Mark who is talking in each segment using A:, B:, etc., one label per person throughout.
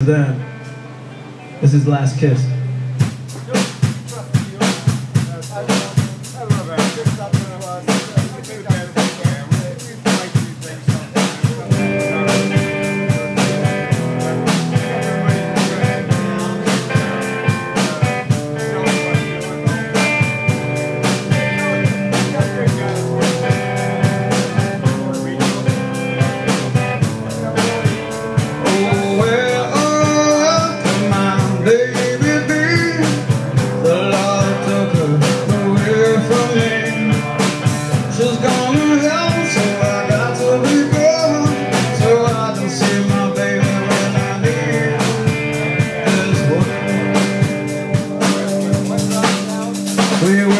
A: Then, this is
B: his last
C: kiss.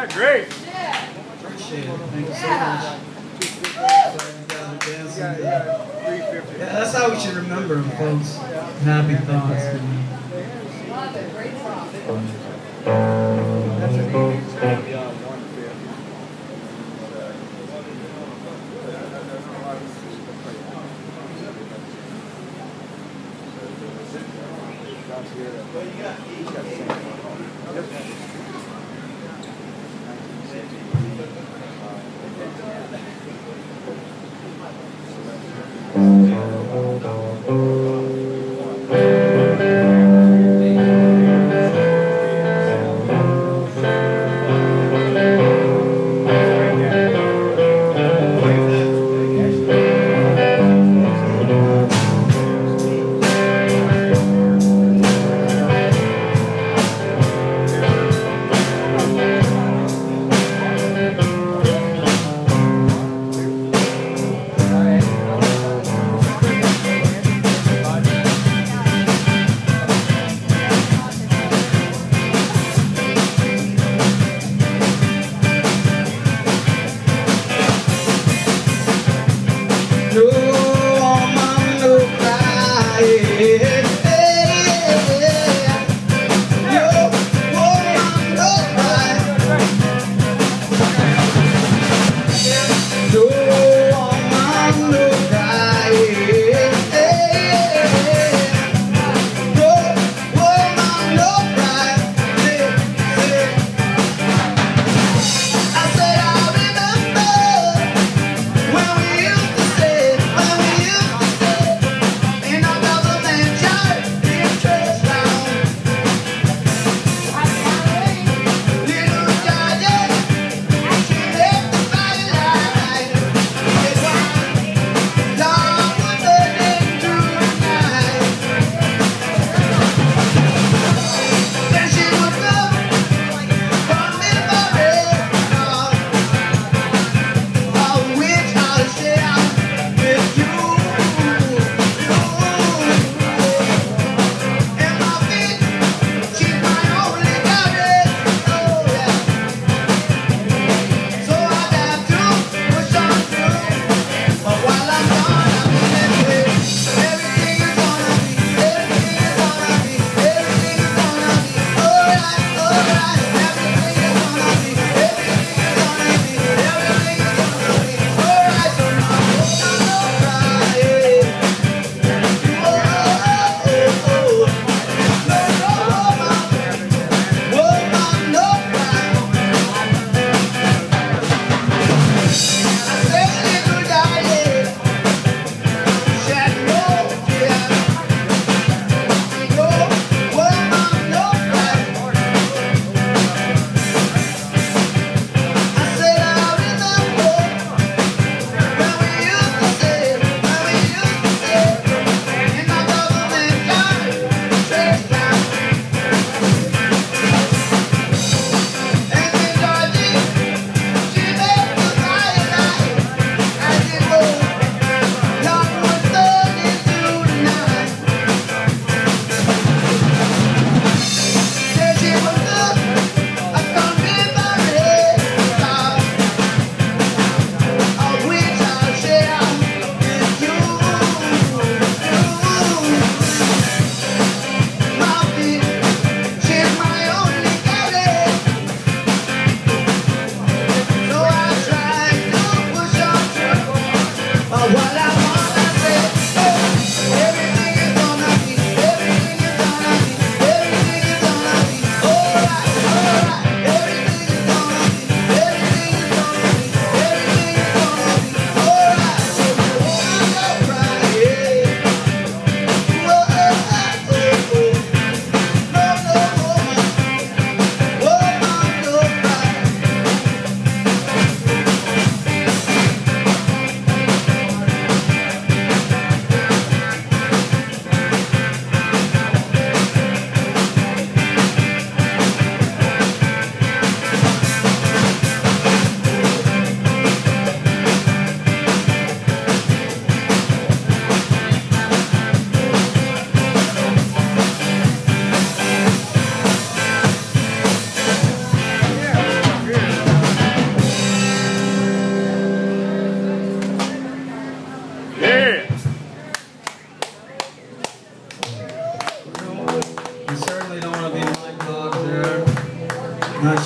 C: Yeah, great. Yeah.
A: Appreciate it. Thank you so much. Yeah, that's how we should remember them, folks. Happy thoughts. But you
B: got.
A: ليه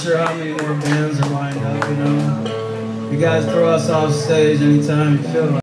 A: sure how many more bands are lined up, you know. You guys throw us off stage anytime you feel like